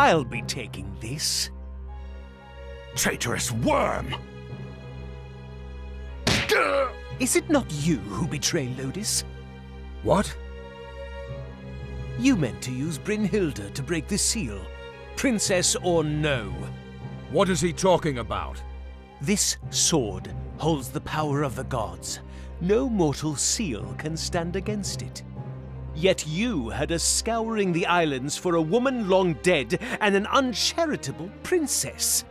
I'll be taking this. Traitorous worm! Is it not you who betray Lodis? What? You meant to use Brynhildr to break the seal. Princess or no. What is he talking about? This sword holds the power of the gods. No mortal seal can stand against it. Yet you had us scouring the islands for a woman long dead and an uncharitable princess.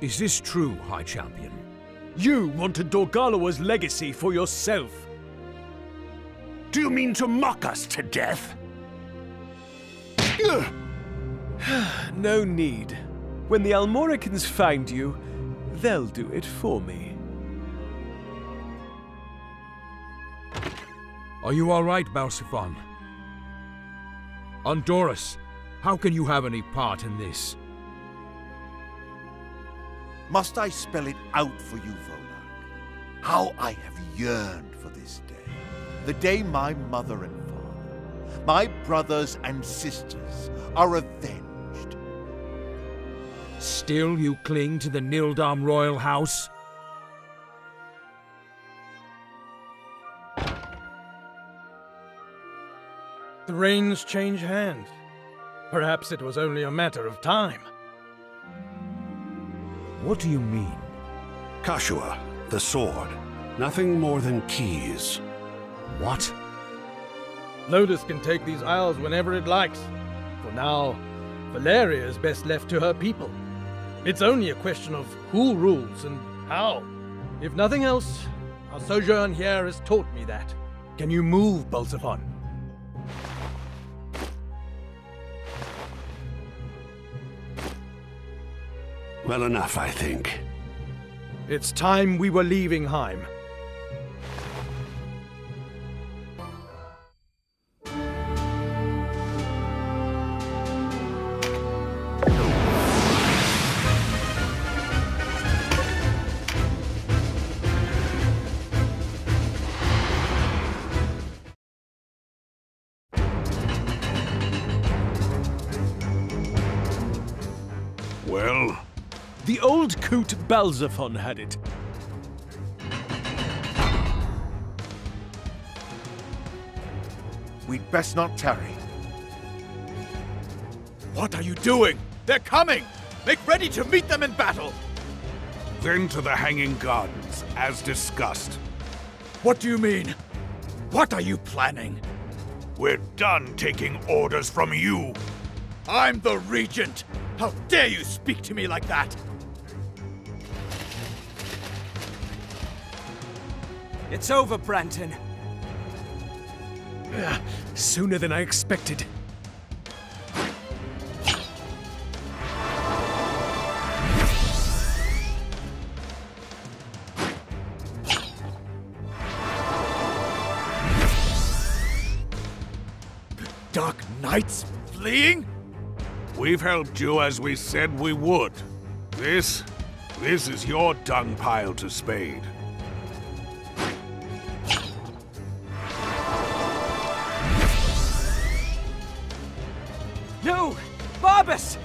Is this true, High Champion? You wanted Dorgalua's legacy for yourself. Do you mean to mock us to death? no need. When the Almoricans find you, they'll do it for me. Are you all right, Balxephon? Andoras, how can you have any part in this? Must I spell it out for you, Volac? How I have yearned for this day. The day my mother and father, my brothers and sisters, are avenged. Still you cling to the Nildam royal house? The reins change hands. Perhaps it was only a matter of time. What do you mean? Kachua, the sword. Nothing more than keys. What? Lodis can take these isles whenever it likes. For now, Valeria is best left to her people. It's only a question of who rules and how. If nothing else, our sojourn here has taught me that. Can you move, Balxephon? Well enough, I think. It's time we were leaving Heim. Balxephon had it. We'd best not tarry. What are you doing? They're coming! Make ready to meet them in battle! Then to the Hanging Gardens, as discussed. What do you mean? What are you planning? We're done taking orders from you. I'm the Regent! How dare you speak to me like that? It's over, Branta. Ah, sooner than I expected. The Dark Knights fleeing? We've helped you as we said we would. This, this is your dung pile to spade. Barbas!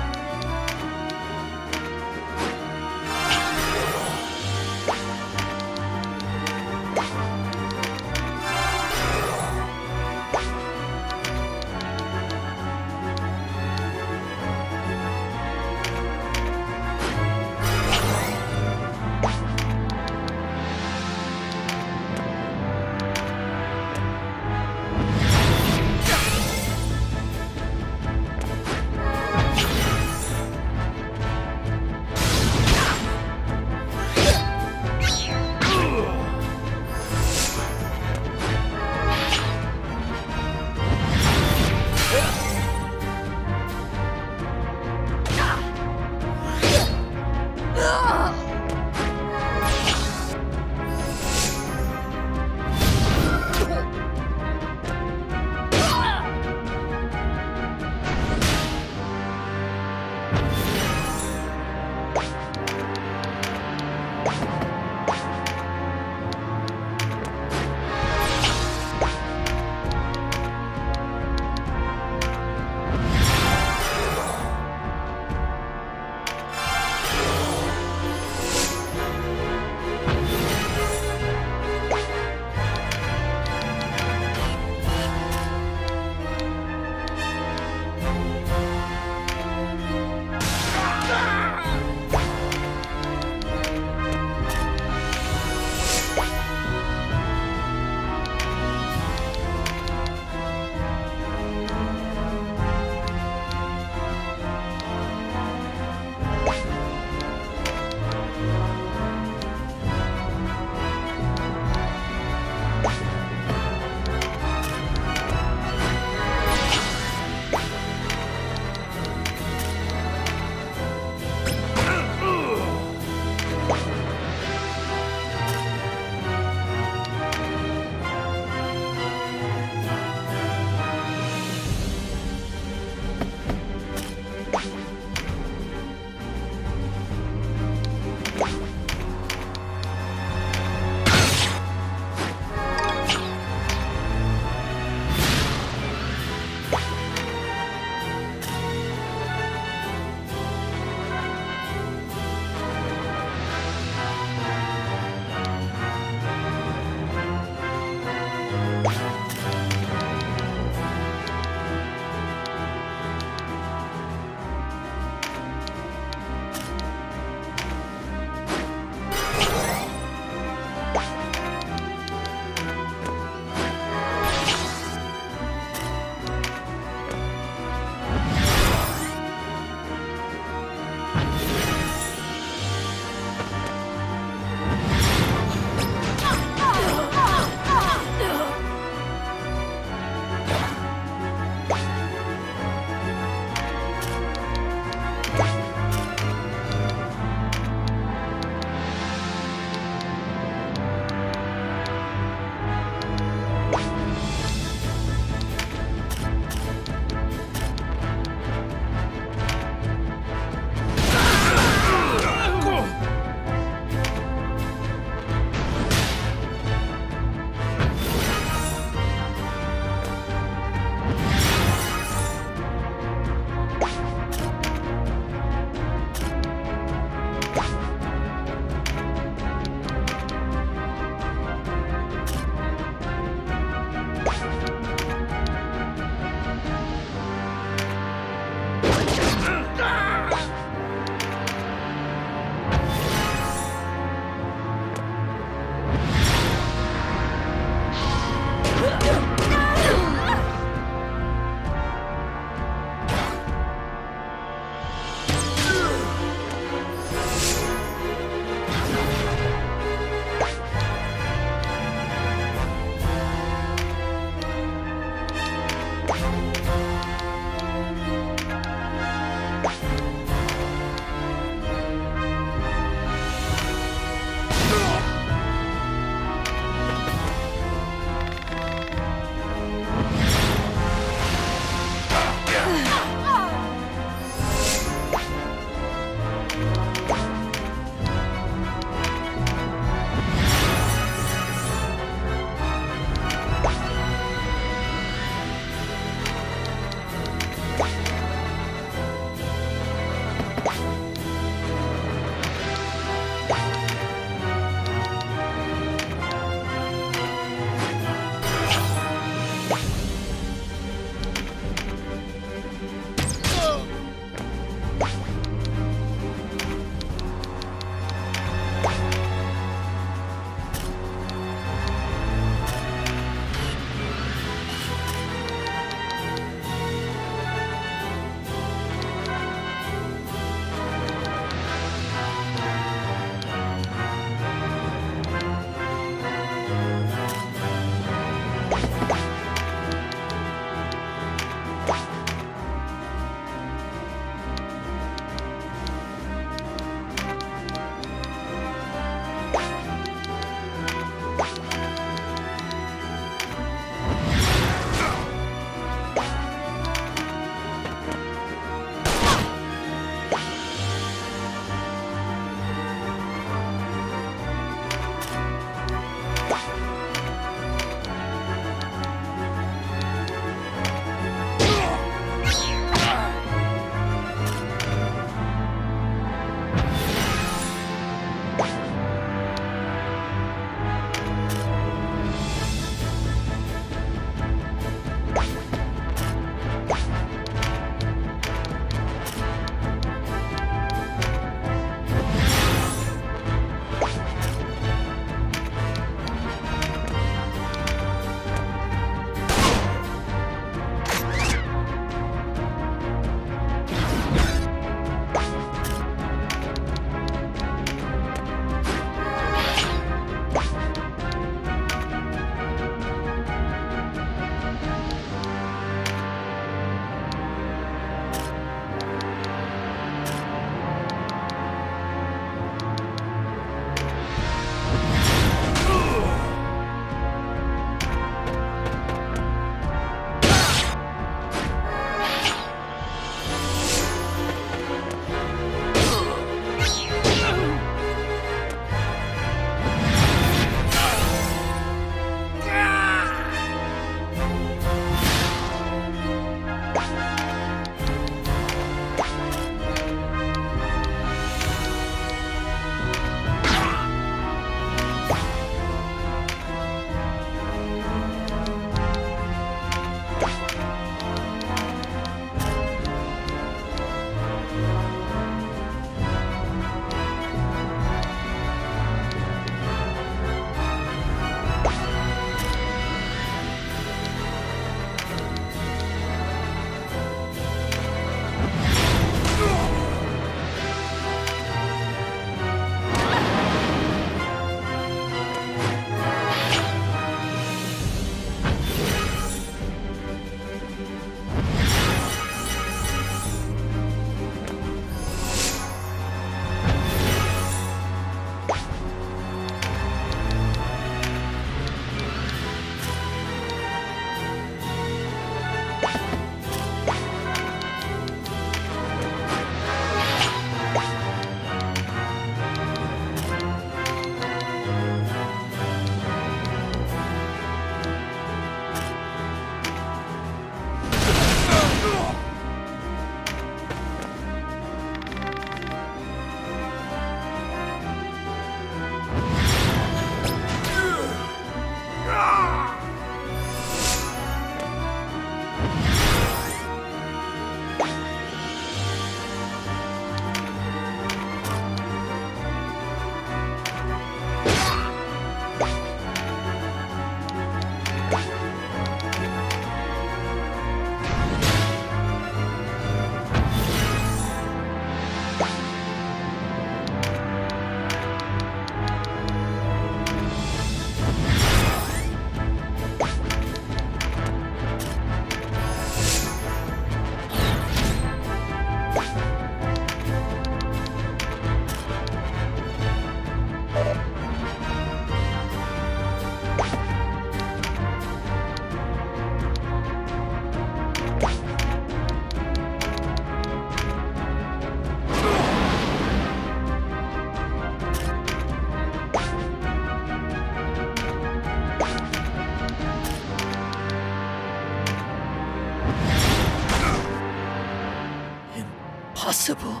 Impossible.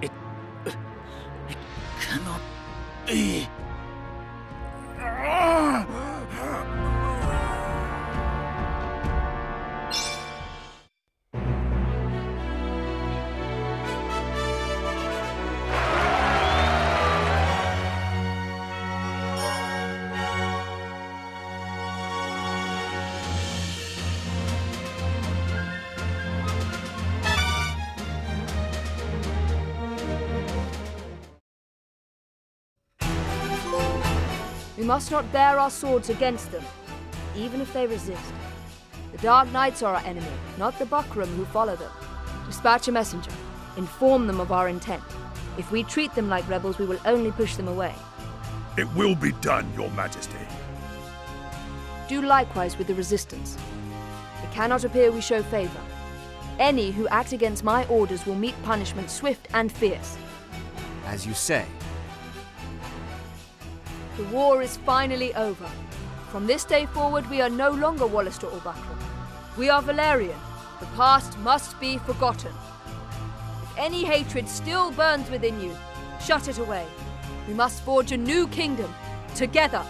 It. It cannot be. Must not bear our swords against them, even if they resist. The Dark Knights are our enemy, not the Bakram who follow them. Dispatch a messenger. Inform them of our intent. If we treat them like rebels, we will only push them away. It will be done, Your Majesty. Do likewise with the Resistance. It cannot appear we show favor. Any who act against my orders will meet punishment swift and fierce. As you say. The war is finally over. From this day forward, we are no longer Walister or Bakram. We are Valerian. The past must be forgotten. If any hatred still burns within you, shut it away. We must forge a new kingdom, together.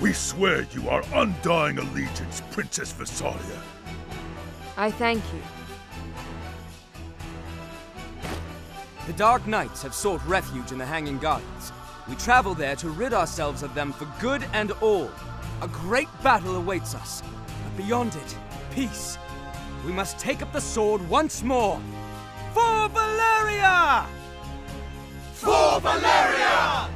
We swear you our undying allegiance, Princess Visalia. I thank you. The Dark Knights have sought refuge in the Hanging Gardens. We travel there to rid ourselves of them for good and all. A great battle awaits us, but beyond it, peace. We must take up the sword once more. For Valeria! For Valeria!